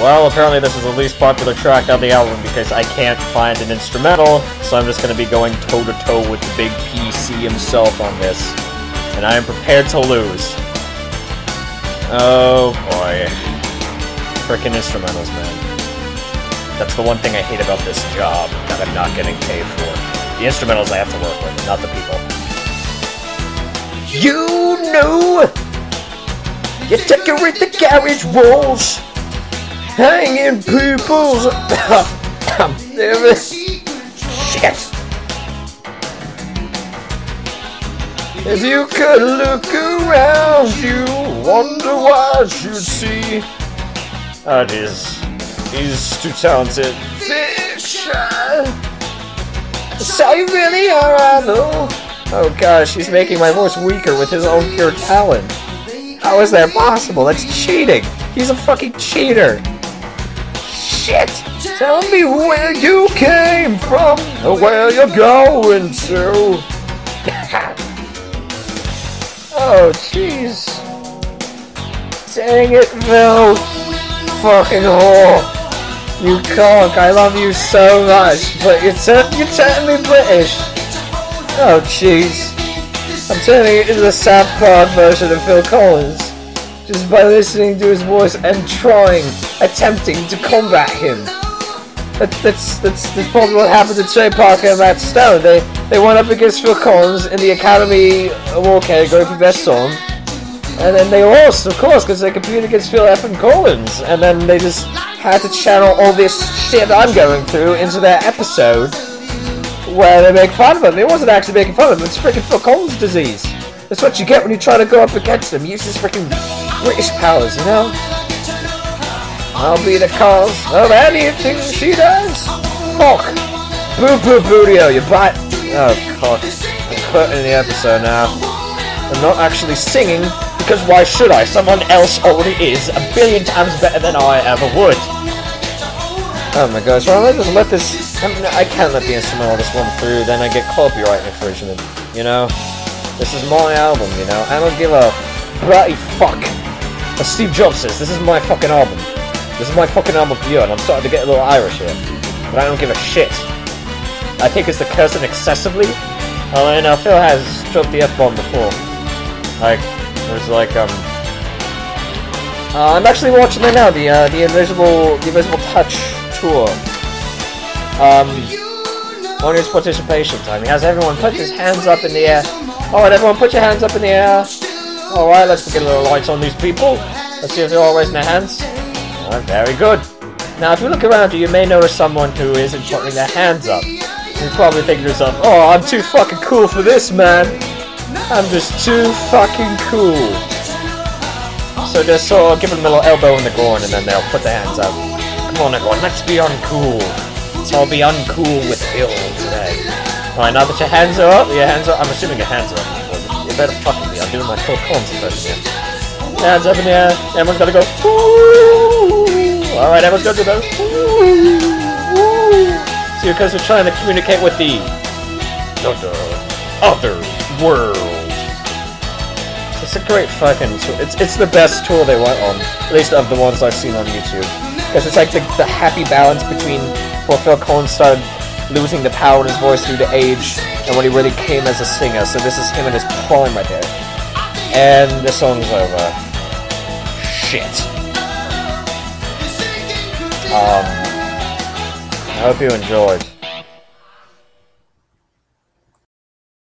Well, apparently this is the least popular track on the album because I can't find an instrumental, so I'm just gonna be going toe-to-toe -to -toe with the big PC himself on this. And I am prepared to lose. Oh boy. Frickin' instrumentals, man. That's the one thing I hate about this job that I'm not getting paid for. The instrumentals I have to work with, not the people. You know! You decorate the garage walls! Hanging people's. Shit! If you could look around you, wonder what you'd see. Ah, that is, he's too talented. Fiction. So you really are, I know. Oh gosh, he's making my voice weaker with his own pure talent. How is that possible? That's cheating. He's a fucking cheater shit! Tell me where you came from, or where you're going to. oh, jeez. Dang it, Phil. Fucking whore. You cock, I love you so much, but you're, you're turning me British. Oh, jeez. I'm turning it into the sad part version of Phil Collins just by listening to his voice and trying, attempting to combat him. That, that's, that's, that's probably what happened to Trey Parker and Matt Stone. They, they went up against Phil Collins in the Academy Award category for Best Song. And then they lost, of course, because they competed against Phil F. and Collins. And then they just had to channel all this shit I'm going through into their episode where they make fun of him. It wasn't actually making fun of him, it's freaking Phil Collins' disease. That's what you get when you try to go up against him. Use his freaking British powers, you know? I'll be the cause of anything she does. Fuck. Boo boo boodio, you butt. Oh, God. I'm quoting the episode now. I'm not actually singing, because why should I? Someone else already is a billion times better than I ever would. Oh my gosh, well, I just let this... I, I can't let the instrumental just run through, then I get copyright infringement, you know? This is my album, you know? I don't give a bloody fuck as Steve Jobs says, this is my fucking album. This is my fucking album you, and I'm starting to get a little Irish here. But I don't give a shit. I think it's the cursing excessively. Oh, I know, Phil has dropped the F-bomb before. Like, there's like, um... Uh, I'm actually watching it now, the, uh, the Invisible, the Invisible Touch tour. Um, on his participation time, he has everyone put his hands up in the air. Alright, everyone put your hands up in the air. Alright, let's get a little lights on these people. Let's see if they're all raising their hands. Oh, very good. Now, if you look around you, you may notice someone who isn't putting their hands up. You're probably thinking to yourself, oh, I'm too fucking cool for this, man. I'm just too fucking cool. So just sort of give them a little elbow in the groin and then they'll put their hands up. Come on, everyone, let's be uncool. I'll be uncool with Phil today. Alright, now that your hands are up, your hands are I'm assuming your hands are up. You better fucking be. I'm doing my Collins impression here. Hands up in the air. Everyone's gotta go. All right, everyone's gonna do those. See, because we're trying to communicate with the other, world. It's a great fucking tool. It's it's the best tool they went on, at least of the ones I've seen on YouTube. Because it's like the, the happy balance between what Phil Collins started losing the power in his voice due to age, and when he really came as a singer. So this is him in his prime right there. And the song's over. Shit. Um, I hope you enjoyed.